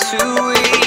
too weak.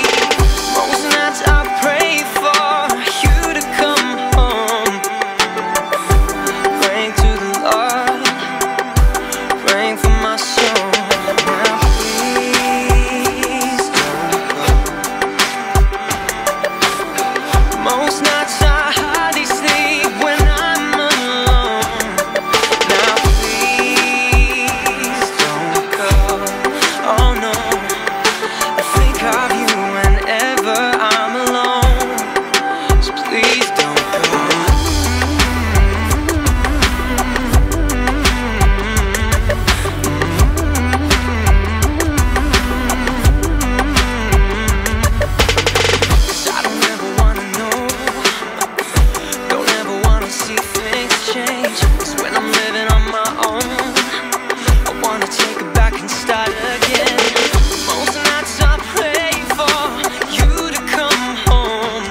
Most nights I pray for you to come home.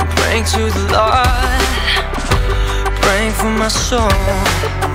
I'm praying to the Lord, praying for my soul.